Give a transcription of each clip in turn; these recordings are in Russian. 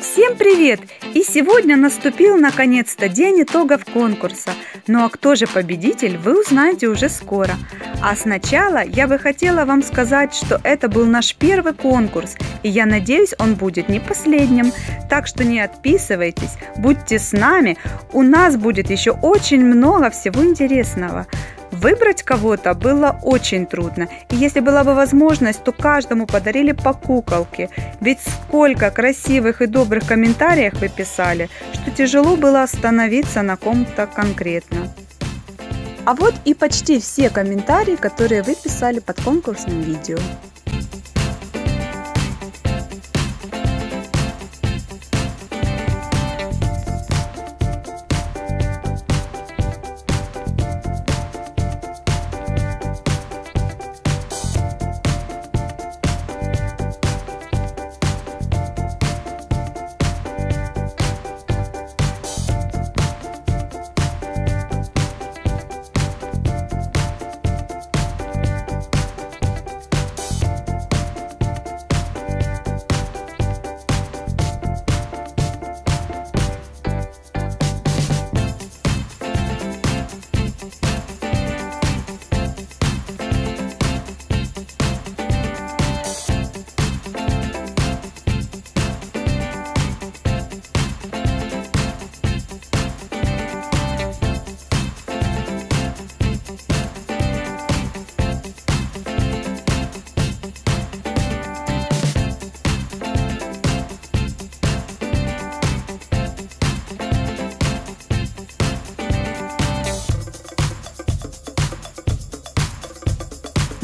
Всем привет! И сегодня наступил наконец-то день итогов конкурса. Ну а кто же победитель, вы узнаете уже скоро. А сначала я бы хотела вам сказать, что это был наш первый конкурс, и я надеюсь, он будет не последним. Так что не отписывайтесь, будьте с нами, у нас будет еще очень много всего интересного. Выбрать кого-то было очень трудно, и если была бы возможность, то каждому подарили по куколке. Ведь сколько красивых и добрых комментариев вы писали, что тяжело было остановиться на ком-то конкретно. А вот и почти все комментарии, которые вы писали под конкурсным видео.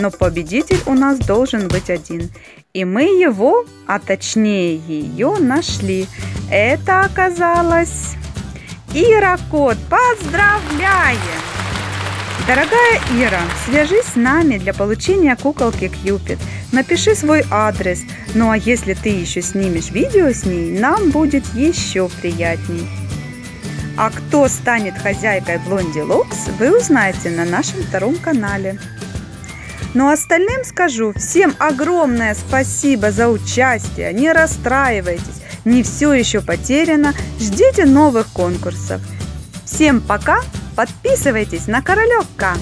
Но победитель у нас должен быть один. И мы его, а точнее ее, нашли. Это оказалось Ира Кот. Поздравляем! Дорогая Ира, свяжись с нами для получения куколки Кьюпид. Напиши свой адрес. Ну а если ты еще снимешь видео с ней, нам будет еще приятней. А кто станет хозяйкой Блонди Локс, вы узнаете на нашем втором канале. Но ну, остальным скажу всем огромное спасибо за участие. Не расстраивайтесь, не все еще потеряно. Ждите новых конкурсов. Всем пока, подписывайтесь на Королевка.